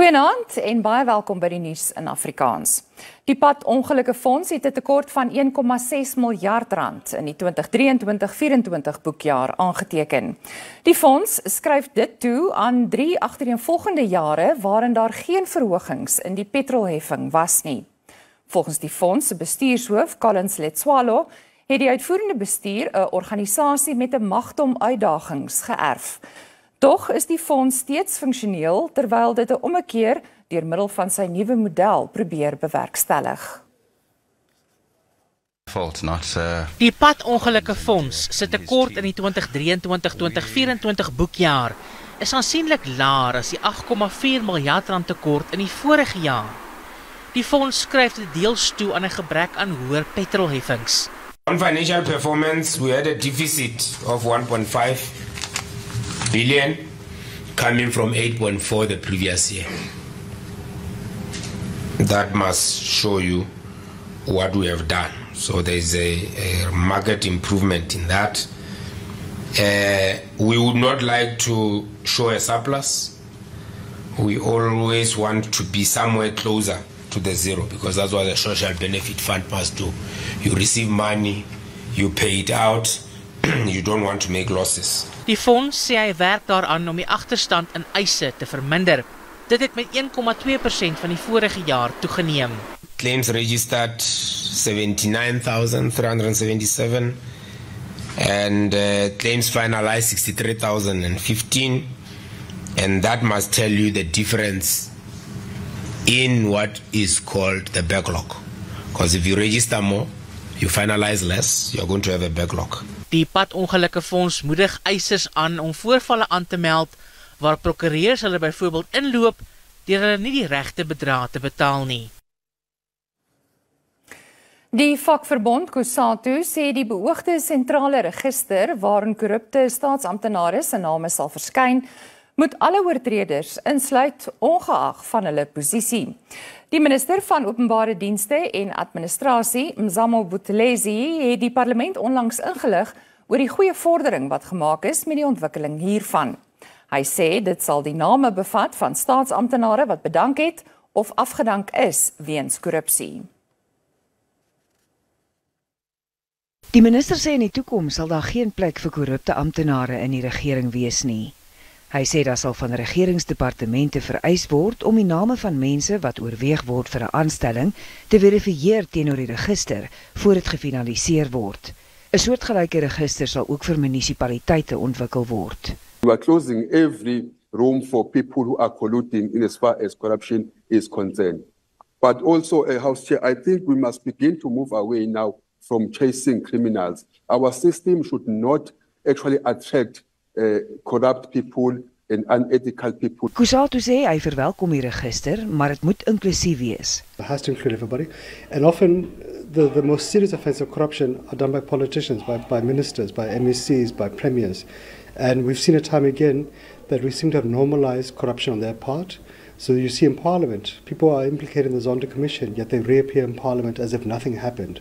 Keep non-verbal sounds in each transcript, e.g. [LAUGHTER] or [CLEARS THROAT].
Goeienaand en baie welkom by die nuus in Afrikaans. Die Pad Ongelukke Fonds het 'n tekort van 1,6 miljard rand in die 2023-24 boekjaar aangeteken. Die fonds skryf dit toe aan 3 agtereenvolgende jare waarin daar geen verhogings in die petrolheffing was nie. Volgens die fonds se bestuurshoof, Collins Letswalo, het die uitvoerende bestuur 'n organisasie met 'n magdom uitdagings geërf. Tog is die fonds steeds funksioneel terwyl dit 'n ommekeer deur middel van sy nuwe model probeer bewerkstellig. Die padongelukke fonds se tekort in die 2023-2024 boekjaar is aansienlik laer as die 8,4 miljard rand tekort in die vorige jaar. Die fonds skryf dit deels toe aan 'n gebrek aan hoër petrolheffings. On financial performance, we had a deficit of 1.5 billion coming from 8.4 the previous year. That must show you what we have done. So there's a, a market improvement in that. Uh, we would not like to show a surplus. We always want to be somewhere closer to the zero because that's what the social benefit fund must do. You receive money, you pay it out, [CLEARS THROAT] you don't want to make losses. Die fonds sê hy werk daaraan om die agterstand in eise te verminder. Dit het met 1,2% van die vorige jaar toegeneem. Claims registered 79,377 and uh, claims finalized 63,015 and that must tell you the difference in what is called the backlog because if you register more you finalize less you're going to have a backlog Die padongelukke fonds moedig eisers aan om voorvalle aan te meld waar prokureurs hulle byvoorbeeld inloop deur hulle nie die regte bedrag te betaal nie. Die vakverbond Kusatu sê die beoogde sentrale register waarin korrupte staatsamptenare se name sal verskyn, moet alle oortreders insluit ongeag van hulle posisie. Die minister van Openbare Dienste en Administrasie, Mzamo Buthelezi, het die parlement onlangs ingelig oor die goeie vordering wat gemaak is met die ontwikkeling hiervan. Hy sê dit sal die name bevat van staatsamptenare wat bedank het of afgedank is weens korrupsie. Die minister sê in die toekoms sal daar geen plek vir korrupte amptenare in die regering wees nie. Hy sê daar sal van regeringsdepartemente vereis word om die name van mense wat oorweeg word vir 'n aanstelling te verifieer teenoor die register voor dit gefinaliseer word. 'n Soortgelyke register sal ook vir munisipaliteite ontwikkel word. We are closing every room for people who are colluding in as far as corruption is concerned. But also, a House Chair, I think we must begin to move away now from chasing criminals. Our system should not actually attract uh, corrupt people en unethical people. Kusatu sê hy verwelkom die register, maar dit moet inklusief wees. It has to include everybody. And often the the most serious offenses of corruption are done by politicians, by by ministers, by MECs, by premiers. And we've seen it time again that we seem to have normalized corruption on their part. So you see in parliament, people are implicated in the Zonda Commission, yet they reappear in parliament as if nothing happened.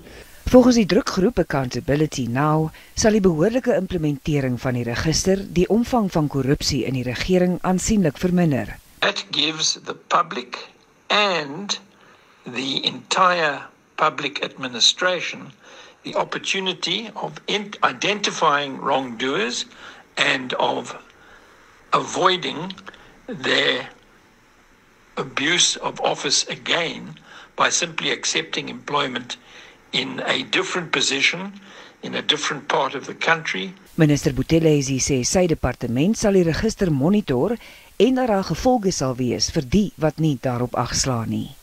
Volgens die drukgroep Accountability Now sal die behoorlike implementering van die register die omvang van korrupsie in die regering aansienlik verminder. It gives the public and the entire public administration the opportunity of identifying wrongdoers and of avoiding their abuse of office again by simply accepting employment in a different position in a different part of the country. Minister Buthelezi sê sy departement sal die register monitor en daar al gevolge sal wees vir die wat nie daarop agslaan nie.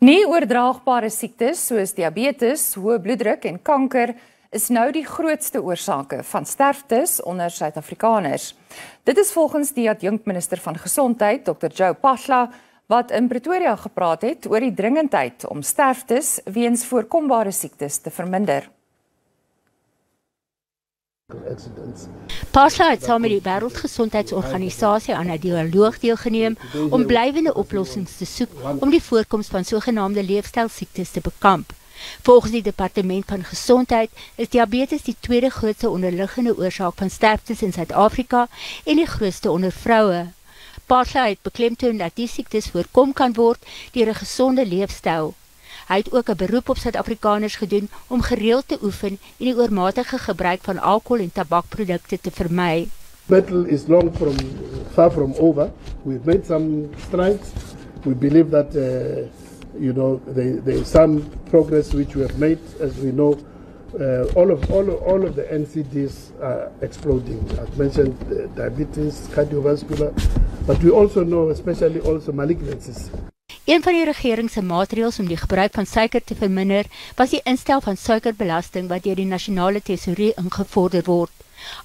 Nie oordraagbare siektes soos diabetes, hoë bloeddruk en kanker is nou die grootste oorsake van sterftes onder Suid-Afrikaners. Dit is volgens die adjunkminister van gesondheid, Dr. Joe Pahla, wat in Pretoria gepraat het oor die dringendheid om sterftes weens voorkombare siektes te verminder. Pasla het saam met die Wêreldgesondheidsorganisasie aan 'n dialoog deelgeneem om blywende oplossings te soek om die voorkoms van sogenaamde leefstylsiektes te bekamp. Volgens die departement van gesondheid is diabetes die tweede grootste onderliggende oorsaak van sterftes in Suid-Afrika en die grootste onder vroue. Paartla het beklemtoon dat die siektes voorkom kan word deur 'n gesonde leefstyl. Hy het ook 'n beroep op Suid-Afrikaners gedoen om gereeld te oefen en die oormatige gebruik van alkohol en tabakprodukte te vermy. Battle is long from far from over. We've made some strides. We believe that uh, you know there, there is some progress which we have made as we know uh, all of all of, all of the NCDs are exploding. I've mentioned uh, diabetes, cardiovascular, but we also know especially also malignancies. Een van die regering se maatreëls om die gebruik van suiker te verminder, was die instel van suikerbelasting wat deur die nasionale tesourie ingevorder word.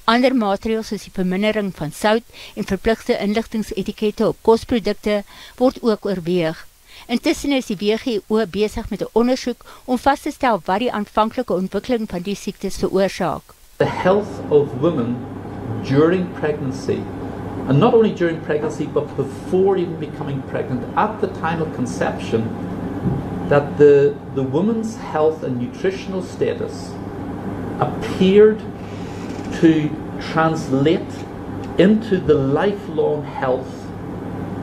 Ander maatreëls soos die vermindering van sout en verpligte inligtingsetikette op kosprodukte word ook oorweeg. Intussen is die WGO besig met 'n ondersoek om vas te stel wat die aanvanklike ontwikkeling van die siektes veroorsaak. The health of women during pregnancy and not only during pregnancy but before even becoming pregnant at the time of conception that the the woman's health and nutritional status appeared to translate into the lifelong health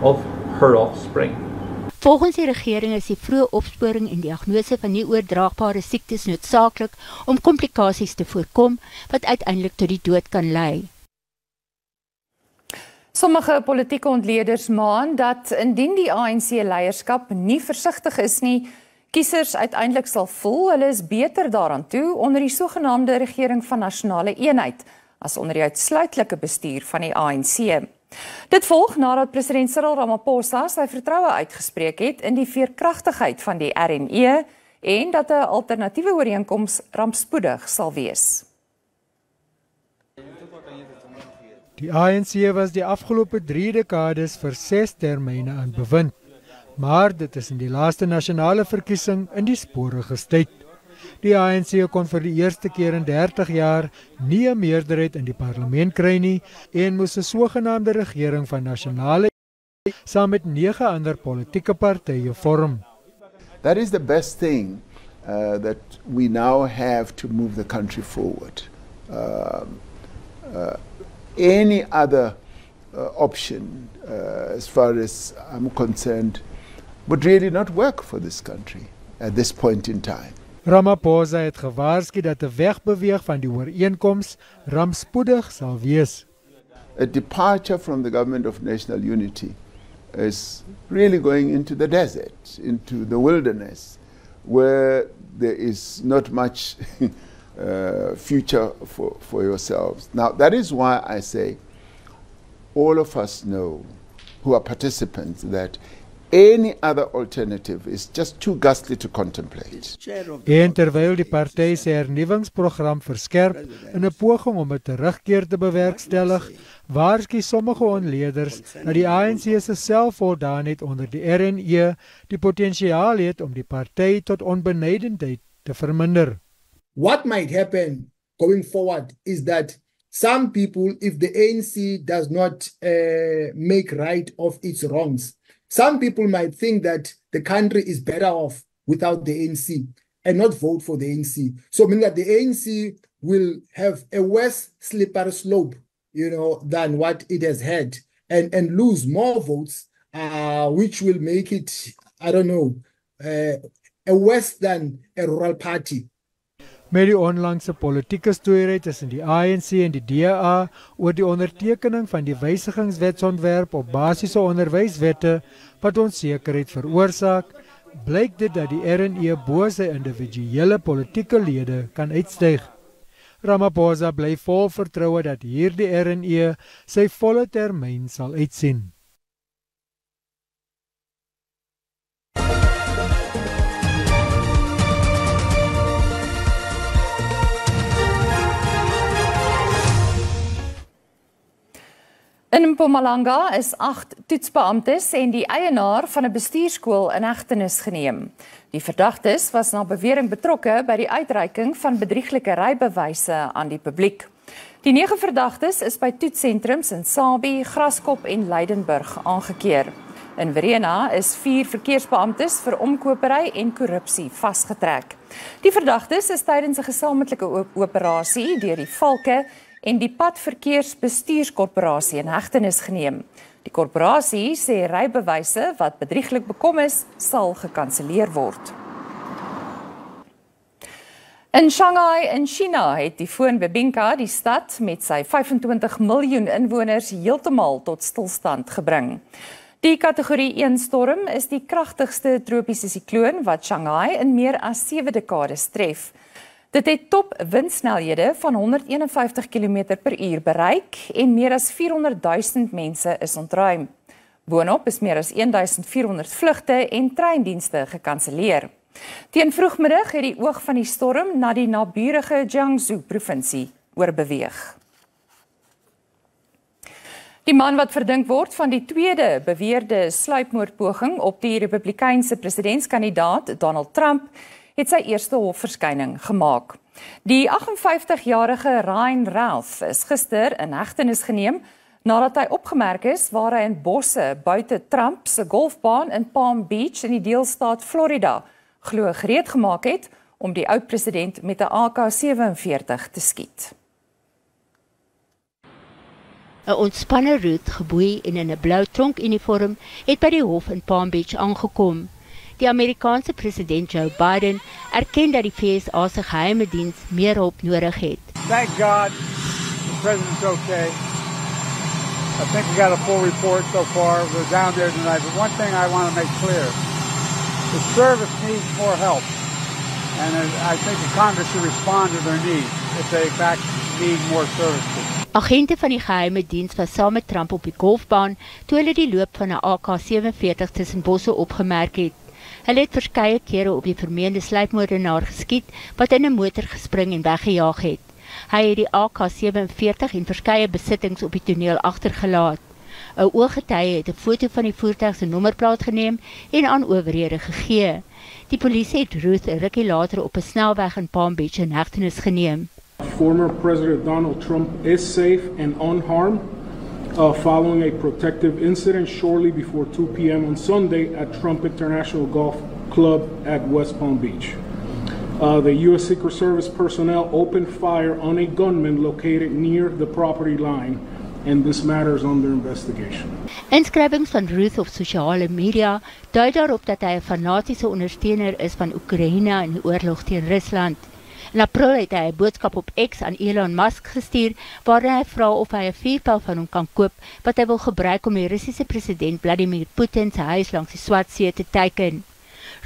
of her offspring Volgens die regering is die vroeë opsporing en diagnose van nie oordraagbare siektes noodsaaklik om komplikasies te voorkom wat uiteindelik tot die dood kan lei. Sommige politieke ontleeders maan dat indien die ANC leierskap nie versigtig is nie, kiesers uiteindelik sal voel hulle is beter daaraan toe onder die sogenaamde regering van nasionale eenheid as onder die uitsluitlike bestuur van die ANC. Dit volg nadat president Cyril Ramaphosa sy vertroue uitgespreek het in die veerkragtigheid van die RNE en dat 'n alternatiewe ooreenkoms rampspoedig sal wees. Die ANC was die afgelope 3 dekades vir 6 termyne aan bewind, maar dit is in die laaste nasionale verkiesing in die spore gestuit. Die ANC kon vir die eerste keer in 30 jaar nie 'n meerderheid in die parlement kry nie en moes 'n sogenaamde regering van nasionale saam met 9 ander politieke partye vorm. That is the best thing uh, that we now have to move the country forward. Uh, uh, any other uh, option, uh, as far as I'm concerned, would really not work for this country at this point in time. Ramaphosa het gewaarsku dat 'n wegbeweeg van die ooreenkoms rampspoedig sal wees. A departure from the government of national unity is really going into the desert, into the wilderness where there is not much [LAUGHS] uh, future for, for yourselves. Now, that is why I say all of us know who are participants that any other alternative is just too ghastly to contemplate. En terwyl die party se hernuwingsprogram verskerp in 'n poging om 'n terugkeer te bewerkstellig, waarsku sommige onleerders dat die ANC se selfvoldaanheid onder die RNE die potensiaal het om die party tot onbenydendheid te verminder. What might happen going forward is that some people if the ANC does not uh, make right of its wrongs Some people might think that the country is better off without the ANC and not vote for the ANC. So meaning that the ANC will have a worse slippery slope, you know, than what it has had and, and lose more votes, uh, which will make it, I don't know, uh, a worse than a rural party. Met die onlangse politieke storie tussen die ANC en die DA oor die ondertekening van die wysigingswetsontwerp op basiese onderwyswette wat onsekerheid veroorsaak, blyk dit dat die RNE bo sy individuele politieke lede kan uitstyg. Ramaphosa bly vol vertroue dat hierdie RNE sy volle termyn sal uitsien. In Mpumalanga is 8 toetsbeamptes en die eienaar van 'n bestuurskool in hegtenis geneem. Die verdagtes was na bewering betrokke by die uitreiking van bedrieglike rybewyse aan die publiek. Die nege verdagtes is by toetssentrums in Sabie, Graskop en Leidenburg aangekeer. In Verena is 4 verkeersbeamptes vir omkopery en korrupsie vasgetrek. Die verdagtes is tydens 'n gesamentlike operasie deur die Valke en die Padverkeersbestuurskorporasie in hegtenis geneem. Die korporasie sê rybewyse wat bedrieglik bekom is, sal gekanselleer word. In Shanghai in China het die foon Bebinka die stad met sy 25 miljoen inwoners heeltemal tot stilstand gebring. Die kategorie 1 storm is die kragtigste tropiese sikloon wat Shanghai in meer as 7 dekades tref. Dit het top windsnelhede van 151 km/h bereik en meer as 400 000 mense is ontruim. Boonop is meer as 1400 vlugte en treindienste gekanselleer. Teen vroegmiddag het die oog van die storm na die naburige Jiangsu provinsie oorbeweeg. Die man wat verdink word van die tweede beweerde sluipmoordpoging op die Republikeinse presidentskandidaat Donald Trump het sy eerste hofverskyning gemaak. Die 58-jarige Ryan Ralph is gister in hegtenis geneem nadat hy opgemerk is waar hy in bosse buite Trump se golfbaan in Palm Beach in die deelstaat Florida glo gereed gemaak het om die oud president met 'n AK-47 te skiet. 'n Ontspanne roet geboei en in 'n blou tronkuniform het by die hof in Palm Beach aangekom. Die Amerikaanse president Joe Biden erken dat die FSA se geheime diens meer hulp nodig het. Thank God the president's okay. I think we got a full report so far. We're down there tonight, but one thing I want to make clear. The service needs more help. And I think the Congress should respond to their needs if they in fact need more services. Agente van die geheime diens was saam met Trump op die golfbaan toe hulle die loop van 'n AK-47 tussen bosse opgemerk het. Hulle het verskeie kere op die vermeende sluipmoordenaar geskiet wat in 'n motor gespring en weggejaag het. Hy het die AK-47 en verskeie besittings op die toneel agtergelaat. 'n Ooggetuie het 'n foto van die voertuig se nommerplaat geneem en aan owerhede gegee. Die polisie het Ruth 'n rukkie later op 'n snelweg in Palm Beach in hegtenis geneem. Former President Donald Trump is safe and unharmed uh, following a protective incident shortly before 2 p.m. on Sunday at Trump International Golf Club at West Palm Beach. Uh, the U.S. Secret Service personnel opened fire on a gunman located near the property line, and this matter is under investigation. Inskrywings van Ruth op sosiale media dui daarop dat hy 'n fanatiese ondersteuner is van Oekraïne in die oorlog teen Rusland. In April het hy 'n boodskap op X aan Elon Musk gestuur waarin hy vra of hy 'n vuurpyl van hom kan koop wat hy wil gebruik om die Russiese president Vladimir Putin se huis langs die Swartsee te teiken.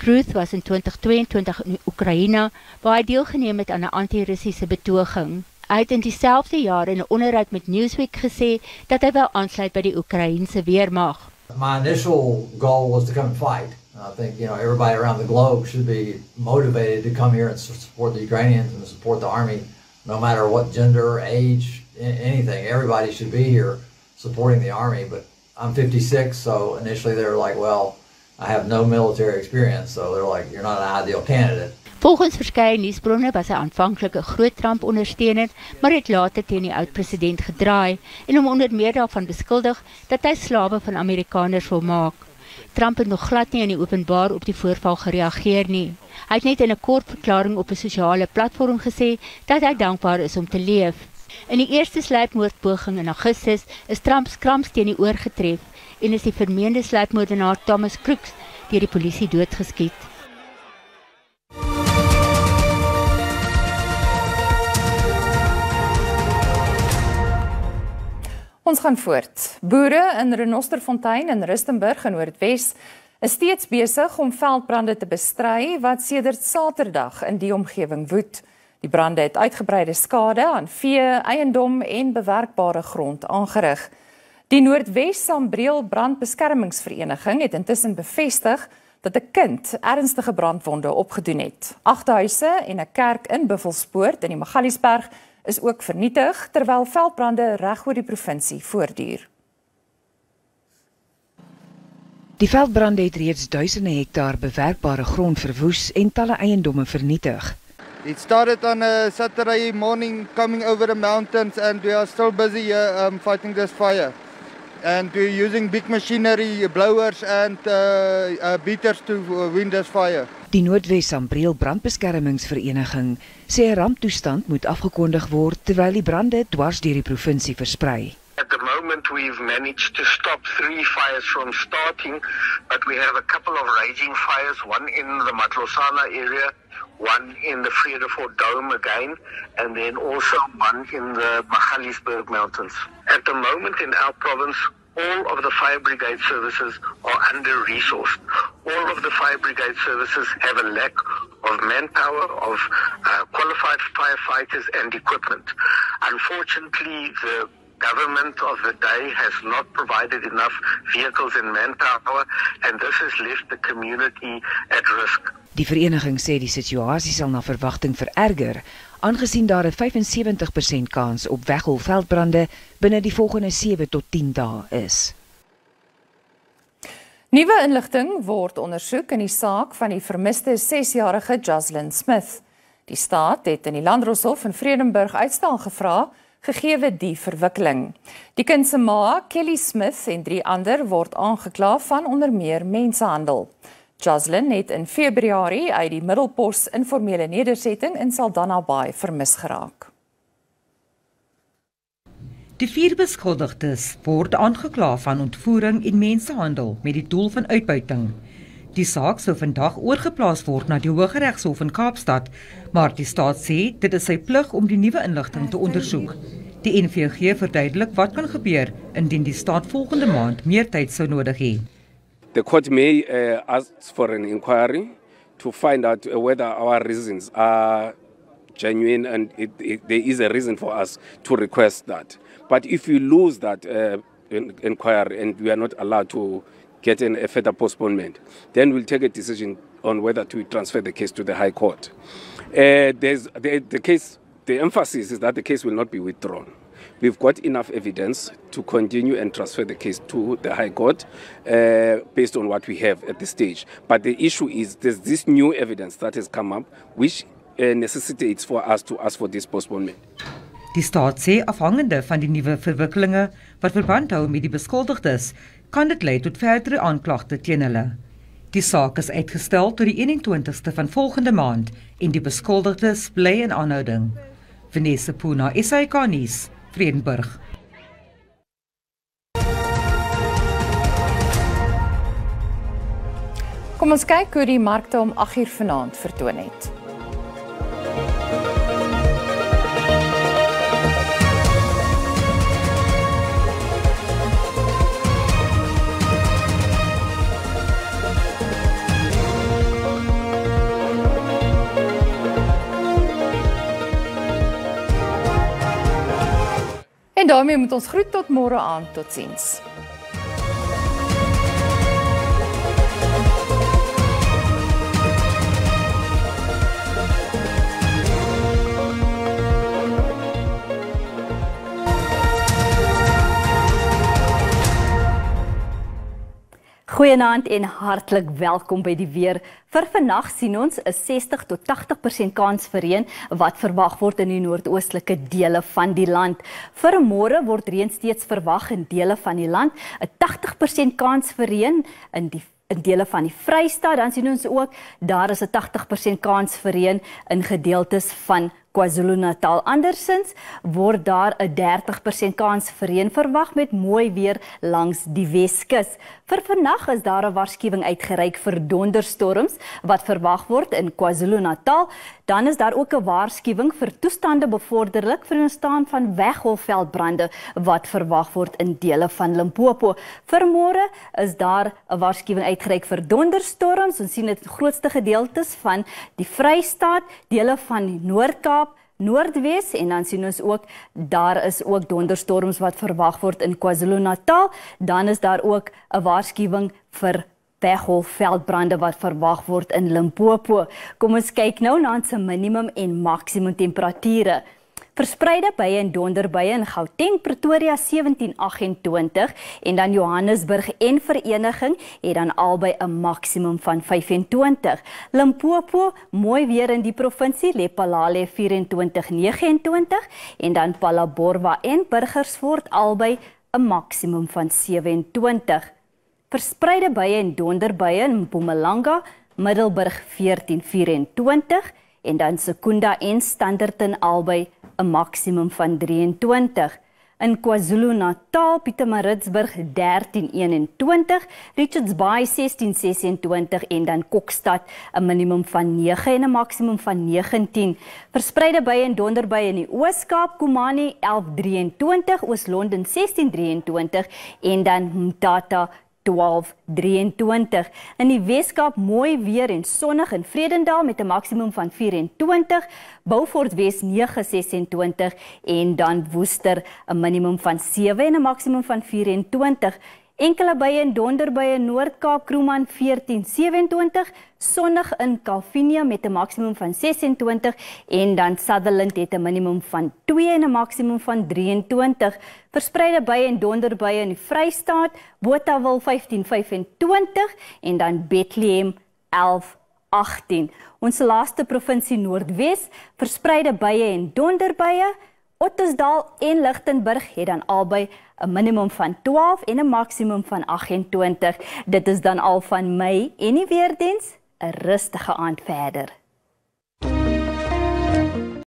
Ruth was in 2022 in Oekraïne waar hy deelgeneem het aan 'n anti-Russiese betoging. Hy het in dieselfde jaar in 'n onderhoud met Newsweek gesê dat hy wil aansluit by die Oekraïense weermag. My initial goal was to come fight. I think you know everybody around the globe should be motivated to come here and support the Ukrainians and support the army, no matter what gender, age, anything. Everybody should be here supporting the army. But I'm 56, so initially they were like, "Well, I have no military experience," so they're like, "You're not an ideal candidate." Volgens verskeie nuusbronne was hy aanvanklik 'n groot Trump ondersteuner, maar het later teen die oud president gedraai en hom onder meer daarvan beskuldig dat hy slawe van Amerikaners wil maak. Trump het nog glad nie in die openbaar op die voorval gereageer nie. Hy het net in 'n kort verklaring op 'n sosiale platform gesê dat hy dankbaar is om te leef. In die eerste sluipmoordpoging in Augustus is Trump skrams teen die oor getref en is die vermeende sluipmoordenaar Thomas Crooks deur die polisie doodgeskiet. Ons gaan voort. Boere in Renosterfontein in Rustenburg in Noordwes is steeds besig om veldbrande te bestry wat sedert Saterdag in die omgewing woed. Die brande het uitgebreide skade aan vee, eiendom en bewerkbare grond aangerig. Die Noordwes Sambreel Brandbeskermingsvereniging het intussen bevestig dat 'n kind ernstige brandwonde opgedoen het. Agte huise en 'n kerk in Buffelspoort in die Magaliesberg is ook vernietig terwyl veldbrande reg oor die provinsie voortduur. Die veldbrande het reeds duisende hektaar bewerkbare grond verwoes en talle eiendomme vernietig. It started on a Saturday morning coming over the mountains and we are still busy here um, fighting this fire. And we're using big machinery, blowers and uh, uh, beaters to uh, win this fire. Die Noordwes Sambreel Brandbeskermingsvereniging sê 'n ramptoestand moet afgekondig word terwyl die brande dwars deur die provinsie versprei. At the moment, we've managed to stop three fires from starting, but we have a couple of raging fires, one in the Matlosana area, one in the Vredefort Dome again, and then also one in the Magalisberg Mountains. At the moment in our province, all of the fire brigade services are under-resourced. All of the fire brigade services have a lack of manpower, of uh, qualified firefighters and equipment. Unfortunately, the government of the day has not provided enough vehicles and manpower, and this has left the community at risk. Die vereniging sê die situasie sal na verwagting vererger, aangesien daar 'n 75% kans op weggolfveldbrande binne die volgende 7 tot 10 dae is. Nuwe inligting word ondersoek in die saak van die vermiste 6-jarige Jocelyn Smith. Die staat het in die Landdroshof in Vredenburg uitstel gevra gegeewe die verwikkeling. Die kind se ma, Kelly Smith en drie ander word aangekla van onder meer mensenhandel. Jocelyn het in Februarie uit die Middelpos informele nedersetting in Saldanha Bay vermis geraak. Die vier beskuldigdes word aangekla van ontvoering en mensenhandel met die doel van uitbuiting. Die saak sou vandag oorgeplaas word na die Hooggeregshof in Kaapstad, maar die staat sê dit is sy plig om die nuwe inligting te ondersoek. Die NVG verduidelik wat kan gebeur indien die staat volgende maand meer tyd sou nodig hê. The court may uh, ask for an inquiry to find out uh, whether our reasons are genuine and it, it, there is a reason for us to request that. But if we lose that uh, inquiry and we are not allowed to get an, a further postponement, then we'll take a decision on whether to transfer the case to the High Court. Uh, there's the, the case. The emphasis is that the case will not be withdrawn. We've got enough evidence to continue and transfer the case to the High Court uh, based on what we have at this stage. But the issue is there's this new evidence that has come up which uh, necessitates for us to ask for this postponement. Die staat sê afhangende van die nuwe verwikkelinge wat verband hou met die beskuldigdes, kan dit lei tot verdere aanklagte teen hulle. Die saak is uitgestel tot die 21ste van volgende maand en die beskuldigdes bly in aanhouding. Vanessa Puna, SAK-nuus. Vredenburg. Kom ons kyk hoe die markte om 8uur vanaand vertoon het. En daarmee moet ons groet tot môre aand. Totsiens. Goeienaand en hartlik welkom by die weer. Vir vannag sien ons 'n 60 tot 80% kans vir reën wat verwag word in die noordoostelike dele van die land. Vir môre word reën steeds verwag in dele van die land, 'n 80% kans vir reën in die in dele van die Vrystaat. Dan sien ons ook daar is 'n 80% kans vir reën in gedeeltes van KwaZulu-Natal. Andersins word daar 'n 30% kans vir reën verwag met mooi weer langs die Weskus. Vir vannag is daar 'n waarskuwing uitgereik vir donderstorms wat verwag word in KwaZulu-Natal. Dan is daar ook 'n waarskuwing vir toestande bevorderlik vir ontstaan van weggolfveldbrande wat verwag word in dele van Limpopo. Vir môre is daar 'n waarskuwing uitgereik vir donderstorms. Ons sien dit grootste gedeeltes van die Vrystaat, dele van Noord-Kaap Noordwes en dan sien ons ook daar is ook donderstorms wat verwag word in KwaZulu-Natal. Dan is daar ook 'n waarskuwing vir weggolfveldbrande wat verwag word in Limpopo. Kom ons kyk nou na ons minimum en maksimum temperature. Verspreide bye en donderbye in Gauteng, Pretoria 1728 en dan Johannesburg en Vereniging het dan albei 'n maksimum van 25. Limpopo, mooi weer in die provinsie, Lephalale 2429 en dan Phalaborwa en Burgersfort albei 'n maksimum van 27. Verspreide bye en donderbye in Mpumalanga, Middelburg 1424 en dan Sekunda en Standerton albei 'n maksimum van 23. In KwaZulu-Natal, Pietermaritzburg 1321, Richards Bay 1626 en dan Kokstad 'n minimum van 9 en 'n maksimum van 19. Verspreide bye en donderbye in die Oos-Kaap, Komani 1123, Oos-London 1623 en dan Mtata 1223. In die Weskaap mooi weer en sonnig in Vredendal met 'n maksimum van 24, Beaufort Wes 926 en dan Woester 'n minimum van 7 en 'n maksimum van 24. Enkele bye en donderbye in Noord-Kaap, Kroeman 1427, sonnig in Calvinia met 'n maksimum van 26 en dan Sutherland het 'n minimum van 2 en 'n maksimum van 23. Verspreide bye en donderbye in die Vrystaat, Botawil 1525 en dan Bethlehem 1118. Ons laaste provinsie Noordwes, verspreide bye en donderbye Ottosdal en Lichtenburg het dan albei 'n minimum van 12 en 'n maksimum van 28. Dit is dan al van my en die weerdiens 'n rustige aand verder.